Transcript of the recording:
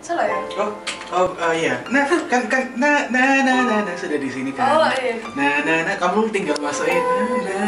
Salah ya? Oh, oh, uh, iya. Nah, kan kan nah nah nah nah, nah sudah di sini kan. Oh, iya. Nah nah nah kamu tinggal masukin. Ya. Nah nah